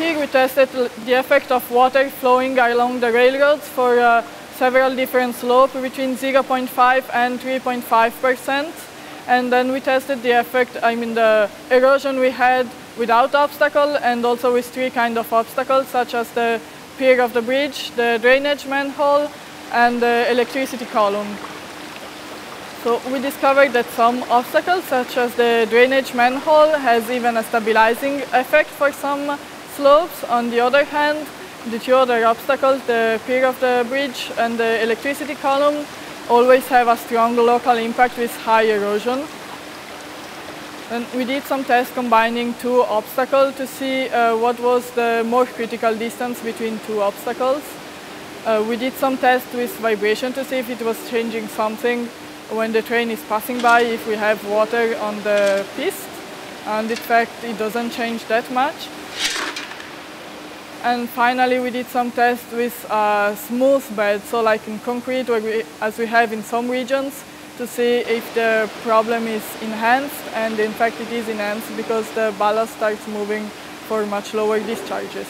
here we tested the effect of water flowing along the railroads for uh, several different slopes between 0.5 and 3.5 percent. And then we tested the effect, I mean the erosion we had without obstacle and also with three kind of obstacles such as the pier of the bridge, the drainage manhole and the electricity column. So we discovered that some obstacles such as the drainage manhole has even a stabilizing effect for some slopes. On the other hand, the two other obstacles, the pier of the bridge and the electricity column, always have a strong local impact with high erosion. And we did some tests combining two obstacles to see uh, what was the more critical distance between two obstacles. Uh, we did some tests with vibration to see if it was changing something when the train is passing by, if we have water on the piste. And in fact, it doesn't change that much. And finally, we did some tests with a smooth bed, so like in concrete, we, as we have in some regions, to see if the problem is enhanced, and in fact it is enhanced because the ballast starts moving for much lower discharges.